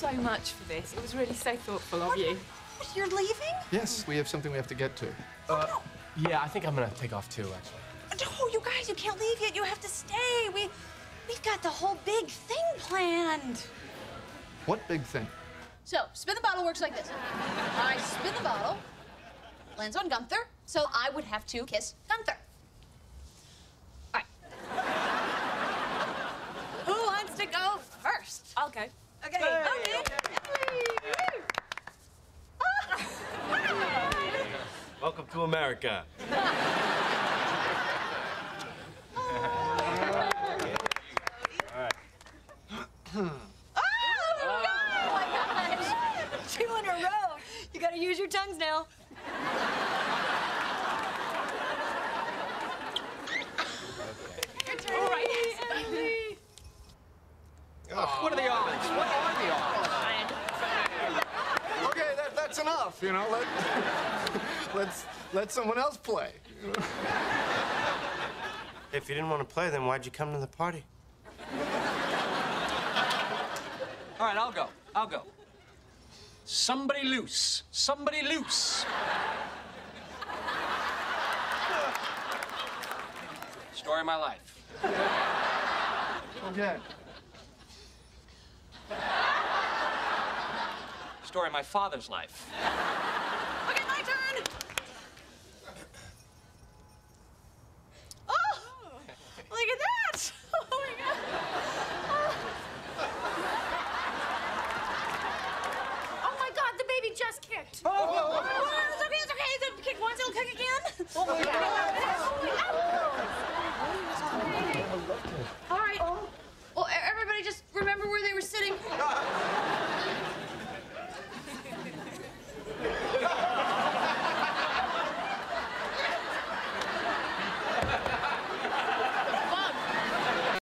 so much for this. It was really so thoughtful of you. What, You're leaving? Yes, we have something we have to get to. oh uh, Yeah, I think I'm gonna take off too, actually. No, you guys, you can't leave yet. You have to stay. We, we've got the whole big thing planned. What big thing? So, spin the bottle works like this. I spin the bottle, lands on Gunther, so I would have to kiss Gunther. All right. Who wants to go first? I'll go. Okay. Okay. Welcome to America. Oh my gosh! Two in a row. You gotta use your tongues now. All right. what are the odds? What are the odds? Okay, that, that's enough. You know, let let's let someone else play. If you didn't want to play, then why'd you come to the party? All right, I'll go. I'll go. Somebody loose. Somebody loose. Story of my life. Okay. Story of my father's life. 또뭐